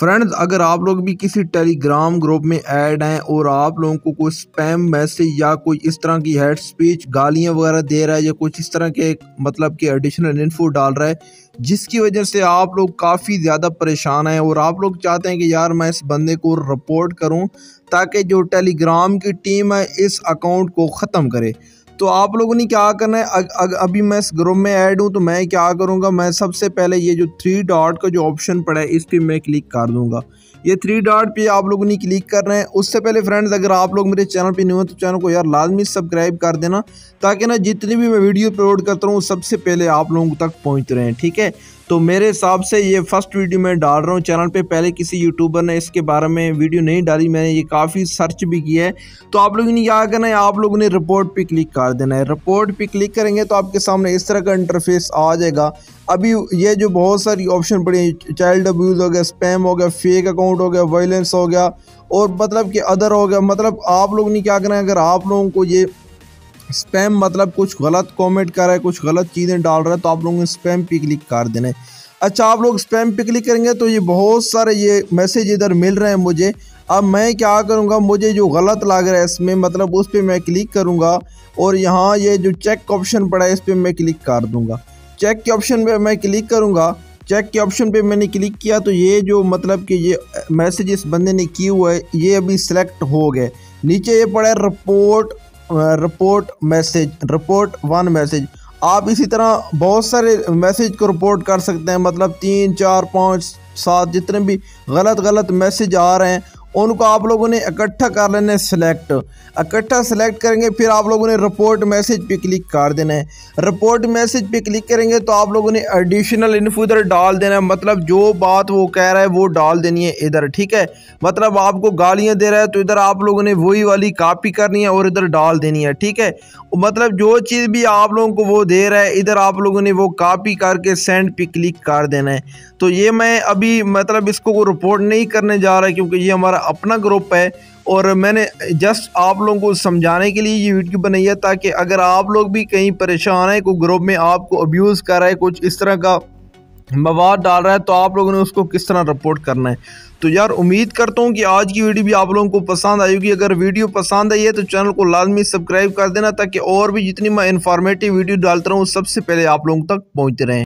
Friends अगर आप लोग भी किसी टेलीग्राम ग्रुप में ऐड हैं और आप लोगों को कोई स्पैम मैसेज या कोई इस तरह की हेड स्पीच गालियाँ वगैरह दे रहा है या कुछ इस तरह के मतलब कि एडिशनल इन्फो डाल रहा है, जिसकी वजह से आप लोग काफ़ी ज़्यादा परेशान हैं और आप लोग चाहते हैं कि यार मैं इस बंदे को रिपोर्ट करूँ ताकि जो टेलीग्राम की टीम है, इस अकाउंट को ख़त्म करे। तो आप लोगों ने क्या करना है? अग, अग, अभी मैं इस ग्रुप में ऐड हूँ तो मैं क्या करूँगा? मैं सबसे पहले ये जो थ्री डॉट का जो ऑप्शन पड़ा है इस पर मैं क्लिक कर दूँगा। ये थ्री डॉट पे आप लोगों ने क्लिक करना है। उससे पहले फ्रेंड्स अगर आप लोग मेरे चैनल पे नहीं हो तो चैनल को यार लाजमी सब्सक्राइब कर देना ताकि ना जितनी भी मैं वीडियो अपलोड करता हूँ सबसे पहले आप लोगों तक पहुँच रहे हैं ठीक है? तो मेरे हिसाब से ये फ़र्स्ट वीडियो मैं डाल रहा हूँ। चैनल पे पहले किसी यूट्यूबर ने इसके बारे में वीडियो नहीं डाली। मैंने ये काफ़ी सर्च भी किया है। तो आप लोगों ने क्या करना है, आप लोगों ने रिपोर्ट पे क्लिक कर देना है। रिपोर्ट पे क्लिक करेंगे तो आपके सामने इस तरह का इंटरफेस आ जाएगा। अभी ये जो बहुत सारी ऑप्शन पड़ी हैं चाइल्ड अब्यूज़ हो गया स्पैम हो गया फेक अकाउंट हो गया वायलेंस हो गया, और मतलब कि अदर हो गया। मतलब आप लोग ने क्या करना है, अगर आप लोगों को ये स्पैम मतलब कुछ गलत कमेंट कर रहा है, कुछ गलत चीज़ें डाल रहा है तो आप लोगों ने स्पैम पे क्लिक कर देना है। अच्छा आप लोग स्पैम पे क्लिक करेंगे तो ये बहुत सारे ये मैसेज इधर मिल रहे हैं मुझे। अब मैं क्या करूँगा, मुझे जो गलत लग रहा है इसमें मतलब उस पर मैं क्लिक करूँगा और यहाँ ये जो चेक ऑप्शन पड़ा है, इस पर मैं क्लिक कर दूँगा। चेक के ऑप्शन पर मैं क्लिक करूँगा चेक के ऑप्शन पे मैंने क्लिक किया तो ये जो मतलब कि ये मैसेज इस बंदे ने किए हुआ है, ये अभी सिलेक्ट हो गए। नीचे ये पड़ा है report report message report one message आप इसी तरह बहुत सारे मैसेज को रिपोर्ट कर सकते हैं मतलब तीन, चार, पाँच, सात, जितने भी गलत गलत मैसेज आ रहे हैं उनको आप लोगों ने इकट्ठा कर लेना है सिलेक्ट इकट्ठा सेलेक्ट करेंगे, फिर आप लोगों ने रिपोर्ट मैसेज पे क्लिक कर देना है। रिपोर्ट मैसेज पे क्लिक करेंगे तो आप लोगों ने एडिशनल इन्फो इधर डाल देना है। मतलब जो बात वो कह रहा है वो डाल देनी है इधर, ठीक है? मतलब आपको गालियाँ दे रहा है तो इधर आप लोगों ने वही वाली कापी करनी है और इधर डाल देनी है, ठीक है? मतलब जो चीज़ भी आप लोगों को वो दे रहा है, इधर आप लोगों ने वो कापी करके सेंड पे क्लिक कर देना है। तो ये मैं अभी मतलब इसको रिपोर्ट नहीं करने जा रहा, क्योंकि ये हमारा अपना ग्रुप है और मैंने जस्ट आप लोगों को समझाने के लिए ये वीडियो बनाई है ताकि अगर आप लोग भी कहीं परेशान है, कोई ग्रुप में आपको अब्यूज़ कर रहा है, कुछ इस तरह का मवाद डाल रहा है तो आप लोगों ने उसको किस तरह रिपोर्ट करना है? तो यार, उम्मीद करता हूँ कि आज की वीडियो भी आप लोगों को पसंद आएगी अगर वीडियो पसंद आई है तो चैनल को लाजमी सब्सक्राइब कर देना ताकि और भी जितनी मैं इन्फॉर्मेटिव वीडियो डालता हूँ सबसे पहले आप लोगों तक पहुँचते रहें।